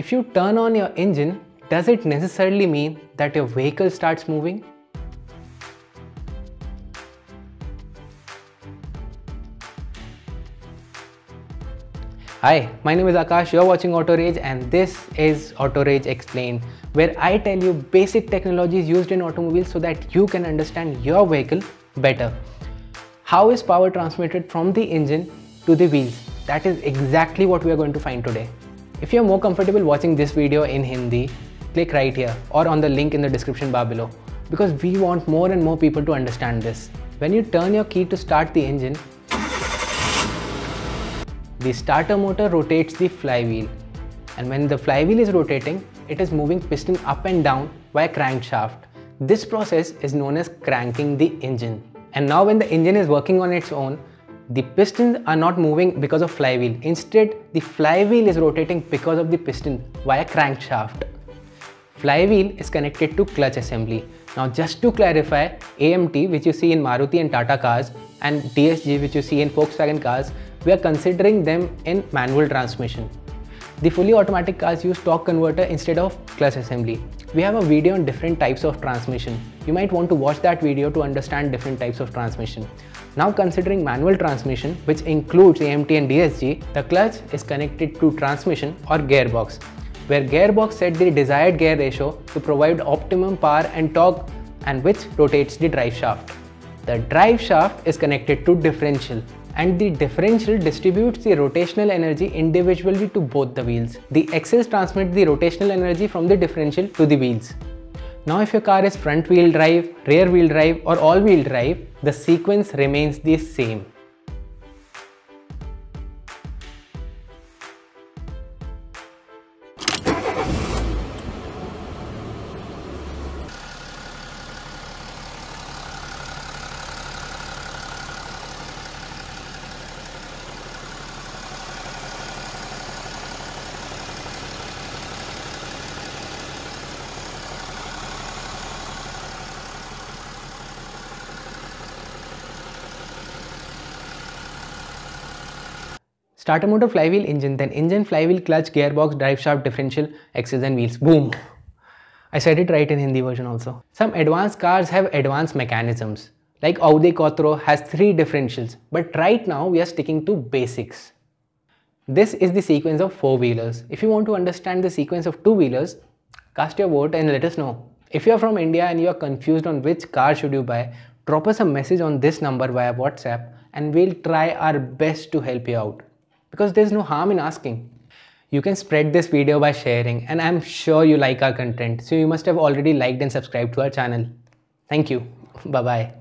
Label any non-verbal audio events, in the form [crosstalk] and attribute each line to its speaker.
Speaker 1: If you turn on your engine, does it necessarily mean that your vehicle starts moving? Hi, my name is Akash, you're watching Auto Rage and this is Auto Rage Explained where I tell you basic technologies used in automobiles so that you can understand your vehicle better. How is power transmitted from the engine to the wheels? That is exactly what we are going to find today. If you're more comfortable watching this video in Hindi, click right here or on the link in the description bar below because we want more and more people to understand this. When you turn your key to start the engine, the starter motor rotates the flywheel and when the flywheel is rotating, it is moving piston up and down via crankshaft. This process is known as cranking the engine. And now when the engine is working on its own, the pistons are not moving because of flywheel. Instead, the flywheel is rotating because of the piston via crankshaft. Flywheel is connected to clutch assembly. Now just to clarify, AMT which you see in Maruti and Tata cars and DSG which you see in Volkswagen cars we are considering them in manual transmission. The fully automatic cars use torque converter instead of clutch assembly. We have a video on different types of transmission. You might want to watch that video to understand different types of transmission. Now considering manual transmission, which includes AMT and DSG, the clutch is connected to transmission or gearbox, where gearbox set the desired gear ratio to provide optimum power and torque and which rotates the drive shaft. The drive shaft is connected to differential and the differential distributes the rotational energy individually to both the wheels. The axles transmit the rotational energy from the differential to the wheels. Now if your car is front wheel drive, rear wheel drive or all wheel drive, the sequence remains the same. Starter motor flywheel engine, then engine, flywheel, clutch, gearbox, drive shaft, differential, axles and wheels. Boom! I said it right in Hindi version also. Some advanced cars have advanced mechanisms. Like Audi Quattro has three differentials. But right now we are sticking to basics. This is the sequence of four-wheelers. If you want to understand the sequence of two-wheelers, cast your vote and let us know. If you are from India and you are confused on which car should you buy, drop us a message on this number via WhatsApp and we'll try our best to help you out because there's no harm in asking. You can spread this video by sharing and I'm sure you like our content so you must have already liked and subscribed to our channel. Thank you. [laughs] Bye bye.